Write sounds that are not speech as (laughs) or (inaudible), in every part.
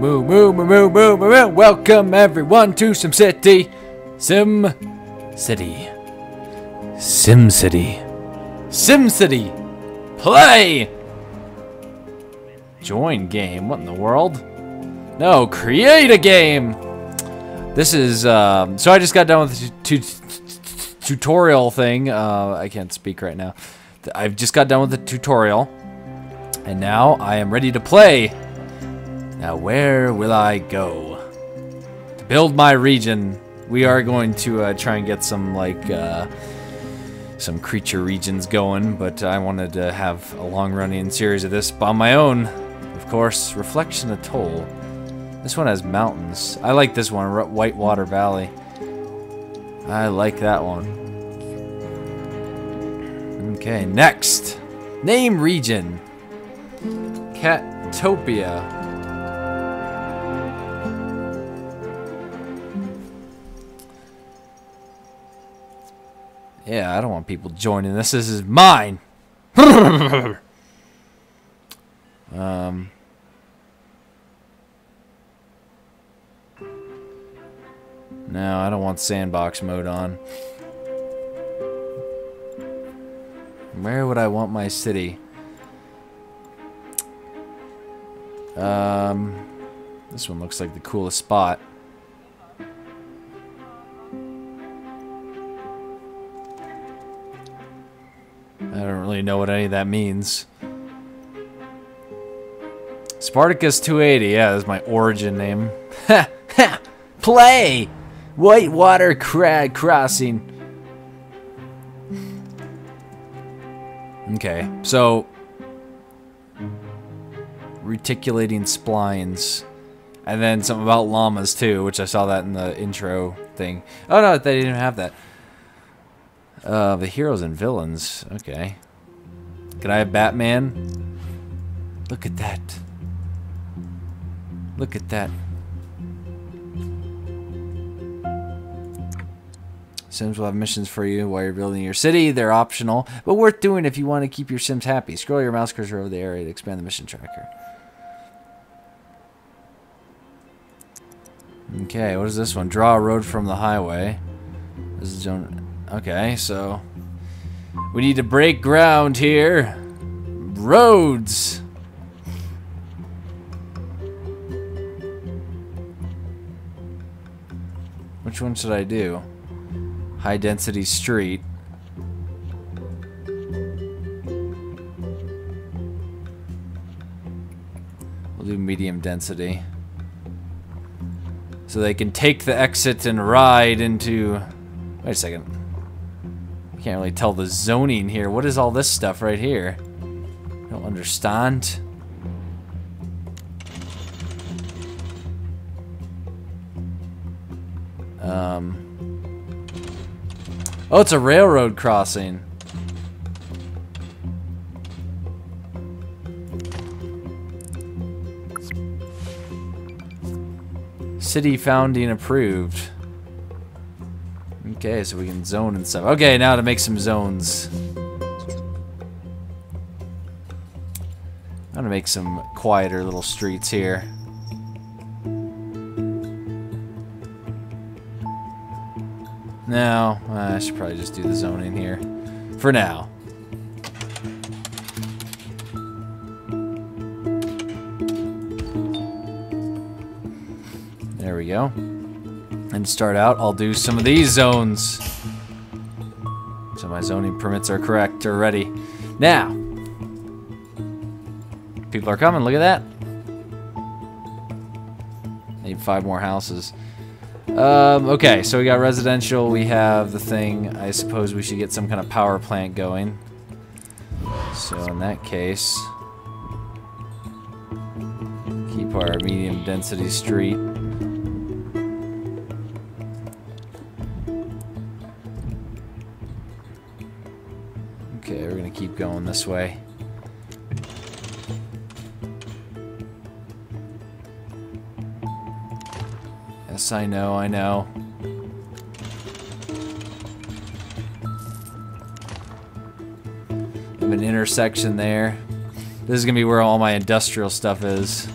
moo, moo, moo, moo, moo, moo. Welcome everyone to Sim City. Sim City. Sim City. Sim City. Play. Join game. What in the world? No, create a game. This is um, so I just got done with the tu- tu- tutorial thing. Uh, I can't speak right now. I've just got done with the tutorial, and now I am ready to play. Now, where will I go? To build my region, we are going to uh, try and get some like uh, some creature regions going, but I wanted to have a long-running series of this on my own. Of course, Reflection Atoll. This one has mountains. I like this one, Whitewater Valley. I like that one. Okay, next. Name region. Catopia. Yeah, I don't want people joining this. This is mine. (laughs) um. No, I don't want sandbox mode on. Where would I want my city? Um, this one looks like the coolest spot. Know what any of that means. Spartacus 280, yeah, that's my origin name. Ha! (laughs) Ha! Play! Whitewater Crag Crossing. Okay, so reticulating splines, and then something about llamas too, which I saw that in the intro thing. Oh no, they didn't have that. Uh, the heroes and villains. Okay. Can I have Batman? Look at that. Look at that. Sims will have missions for you while you're building your city. They're optional, but worth doing if you want to keep your Sims happy. Scroll your mouse cursor over the area to expand the mission tracker. Okay, what is this one? Draw a road from the highway. This is zone. Okay, so we need to break ground here. Roads. Which one should I do? High density street. We'll do medium density. So they can take the exit and ride into... Wait a second. Can't really tell the zoning here. What is all this stuff right here? I don't understand. Um... Oh, it's a railroad crossing. City founding approved. Okay, so we can zone and stuff. Okay, now to make some zones. I'm gonna make some quieter little streets here. No, I should probably just do the zoning here. For now. There we go. And start out, I'll do some of these zones. So my zoning permits are correct or ready. Now. People are coming, look at that. Need five more houses. Um, okay, so we got residential, we have the thing. I suppose we should get some kind of power plant going. So in that case, keep our medium density street. keep going this way. Yes, I know, I know. Have an intersection there. This is gonna be where all my industrial stuff is. I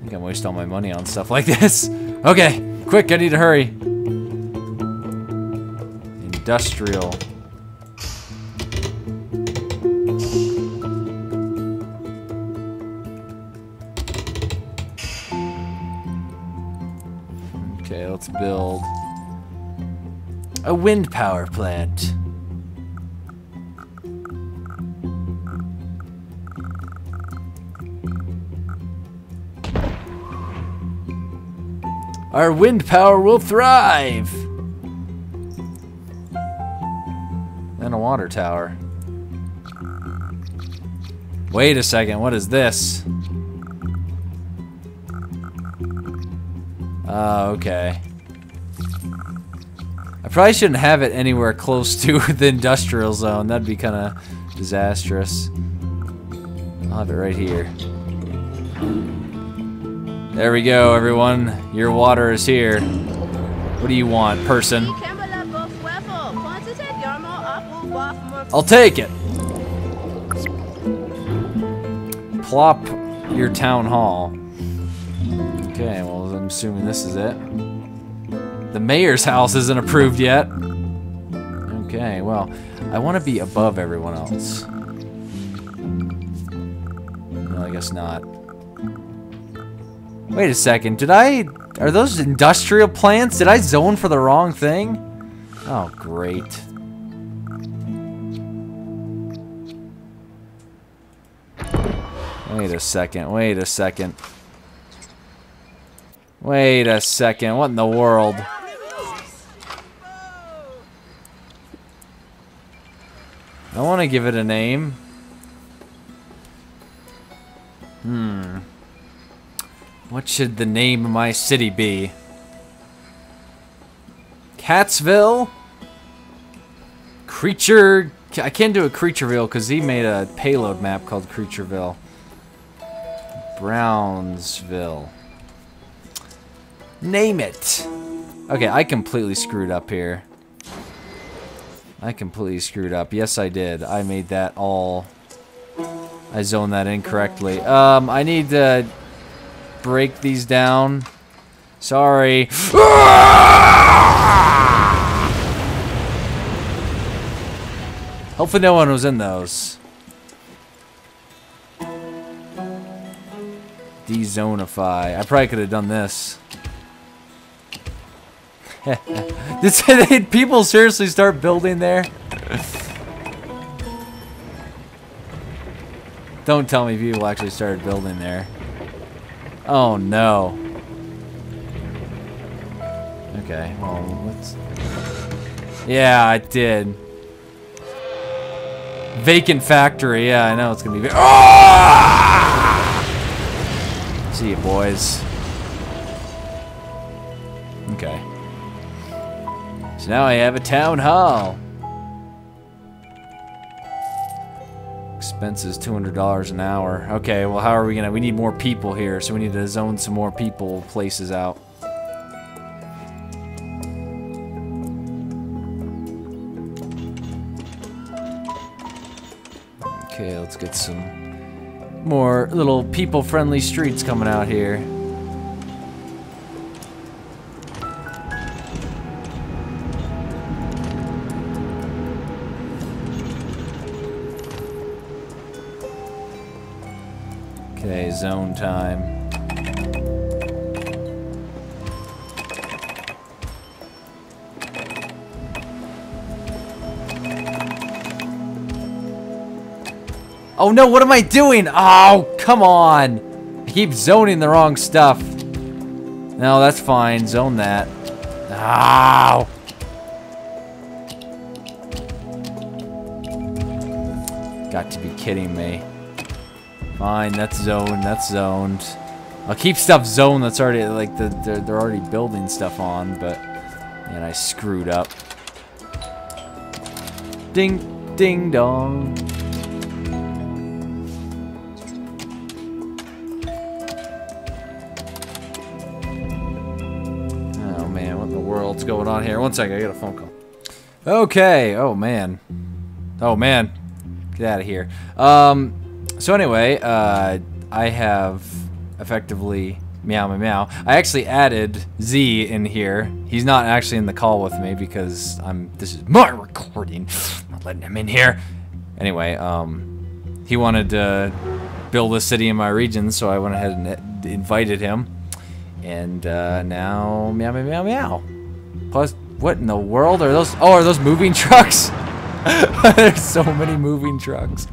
think I waste all my money on stuff like (laughs) this. Okay, quick, I need to hurry. Industrial. Okay, let's build a wind power plant. Our wind power will thrive! Water tower. Wait a second, what is this? Oh, okay. I probably shouldn't have it anywhere close to (laughs) the industrial zone. That'd be kind of disastrous. I'll have it right here. There we go, everyone. Your water is here. What do you want, person? I'll take it. Plop your town hall. Okay, well, I'm assuming this is it. The mayor's house isn't approved yet. Okay, well, I want to be above everyone else. No, I guess not. Wait a second, did I... Are those industrial plants? Did I zone for the wrong thing? Oh, great. A second, wait a second. Wait a second, what in the world? I want to give it a name. Hmm. What should the name of my city be? Catsville? Creature... I can't do a Creatureville because he made a payload map called Creatureville. Brownsville. Name it! Okay, I completely screwed up here. I completely screwed up. Yes, I did. I made that all... I zoned that incorrectly. Um, I need to break these down. Sorry. Hopefully no one was in those. Dezonify. I probably could have done this. (laughs) Did (laughs) people seriously start building there? Don't tell me people actually started building there. Oh no. Okay, well, let's... Yeah, I did. Vacant factory, yeah, I know it's gonna be... Oh! See you, boys. Okay. So now I have a town hall. Expenses $200 an hour. Okay, well how are we gonna... We need more people here, so we need to zone some more people places out. Okay, let's get some more little people-friendly streets coming out here. Okay, zone time. Oh no, what am I doing? Oh, come on. I keep zoning the wrong stuff. No, that's fine. Zone that. Ow. Got to be kidding me. Fine, that's zoned, that's zoned. I'll keep stuff zoned that's already, like, the, they're, they're already building stuff on, but... And I screwed up. Ding, ding dong. On here? One second, I got a phone call. Okay, oh man. Oh man. Get out of here. Um, so anyway, uh, I have effectively Meow meow meow. I actually added Ze in here. He's not actually in the call with me because I'm. This is my recording. I'm not letting him in here. Anyway, um, he wanted to build a city in my region, so I went ahead and invited him. And uh, now meow meow meow meow. Plus, what in the world are those? Oh, are those moving (laughs) trucks? (laughs) There's so many moving trucks.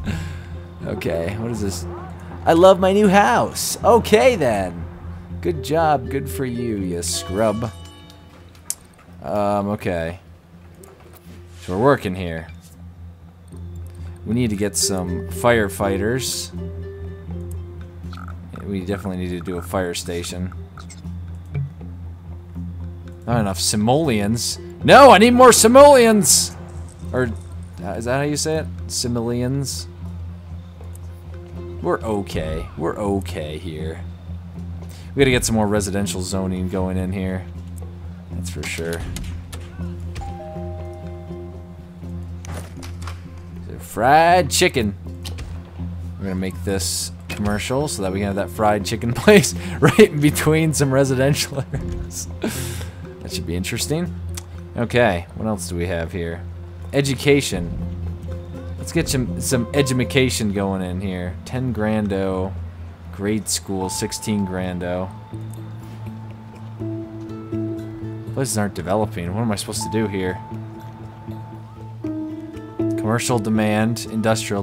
Okay, what is this? I love my new house. Okay then. Good job. Good for you, you scrub. Um, okay. So we're working here. We need to get some firefighters. We definitely need to do a fire station. Not enough simoleons. No, I need more simoleons! Or, uh, is that how you say it? Simoleons? We're okay. We're okay here. We gotta get some more residential zoning going in here. That's for sure. Fried chicken. We're gonna make this commercial so that we can have that fried chicken (laughs) place right in between some residential areas. (laughs) that should be interesting. Okay, what else do we have here? Education. Let's get some some education going in here. 10 grando. Grade school, 16 grando. Places aren't developing. What am I supposed to do here? Commercial demand, industrial